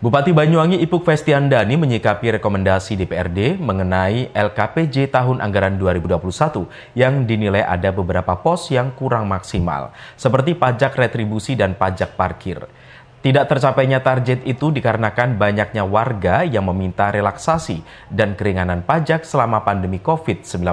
Bupati Banyuwangi Ipuk Festiandani menyikapi rekomendasi DPRD mengenai LKPJ tahun anggaran 2021 yang dinilai ada beberapa pos yang kurang maksimal, seperti pajak retribusi dan pajak parkir. Tidak tercapainya target itu dikarenakan banyaknya warga yang meminta relaksasi dan keringanan pajak selama pandemi COVID-19.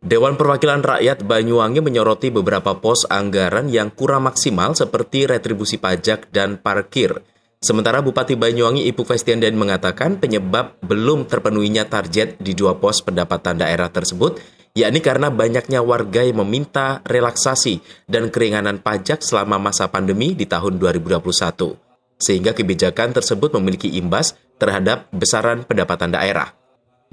Dewan Perwakilan Rakyat Banyuwangi menyoroti beberapa pos anggaran yang kurang maksimal seperti retribusi pajak dan parkir. Sementara Bupati Banyuwangi Ibu Festiandan mengatakan penyebab belum terpenuhinya target di dua pos pendapatan daerah tersebut, yakni karena banyaknya warga yang meminta relaksasi dan keringanan pajak selama masa pandemi di tahun 2021. Sehingga kebijakan tersebut memiliki imbas terhadap besaran pendapatan daerah.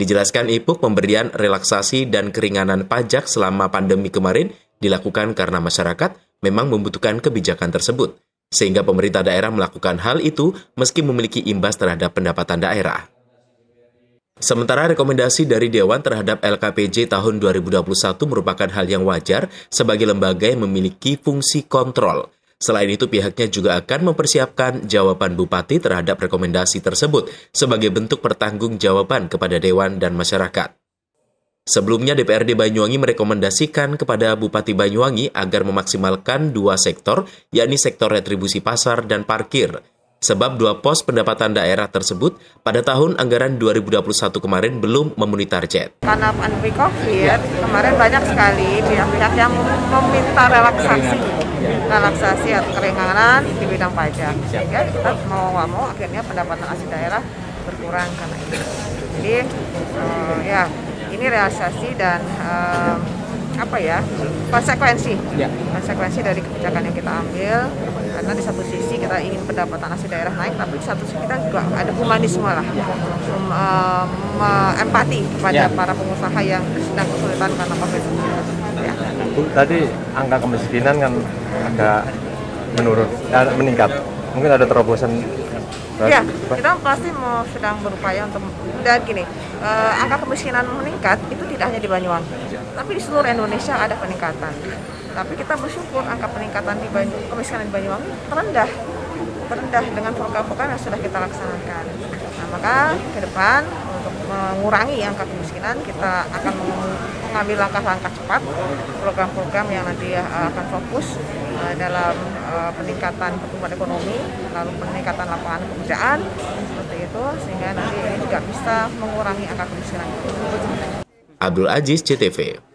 Dijelaskan Ipuk pemberian relaksasi dan keringanan pajak selama pandemi kemarin dilakukan karena masyarakat memang membutuhkan kebijakan tersebut sehingga pemerintah daerah melakukan hal itu meski memiliki imbas terhadap pendapatan daerah. Sementara rekomendasi dari Dewan terhadap LKPJ tahun 2021 merupakan hal yang wajar sebagai lembaga yang memiliki fungsi kontrol. Selain itu, pihaknya juga akan mempersiapkan jawaban bupati terhadap rekomendasi tersebut sebagai bentuk pertanggungjawaban kepada Dewan dan masyarakat. Sebelumnya DPRD Banyuwangi merekomendasikan kepada Bupati Banyuwangi agar memaksimalkan dua sektor, yakni sektor retribusi pasar dan parkir. Sebab dua pos pendapatan daerah tersebut pada tahun anggaran 2021 kemarin belum memenuhi target. Karena pandemi COVID, kemarin banyak sekali pihak-pihak yang meminta relaksasi relaksasi atau keringanan di bidang pajak sehingga kita mau nggak mau akhirnya pendapatan asli daerah berkurang karena itu jadi uh, ya ini realisasi dan um, apa ya konsekuensi ya. konsekuensi dari kebijakan yang kita ambil karena di satu sisi kita ingin pendapatan asli daerah naik tapi di satu sisi kita juga ada humanisme lah um, um, empati kepada ya. para pengusaha yang sedang kesulitan karena covid ya. Bu, tadi angka kemiskinan kan agak menurun ya, meningkat mungkin ada terobosan Ya, kita pasti mau sedang berupaya untuk dan gini, uh, angka kemiskinan meningkat itu tidak hanya di Banyuwangi, tapi di seluruh Indonesia ada peningkatan. Tapi kita bersyukur angka peningkatan di Banyu, kemiskinan di Banyuwangi terendah, terendah dengan program-program yang sudah kita laksanakan. Nah, maka ke depan untuk mengurangi angka kemiskinan kita akan mengambil langkah-langkah cepat program-program yang nanti uh, akan fokus uh, dalam uh, peningkatan pertumbuhan ekonomi lalu peningkatan lapangan pekerjaan seperti itu sehingga nanti ini juga bisa mengurangi angka kemiskinan. Abdul Aziz CTV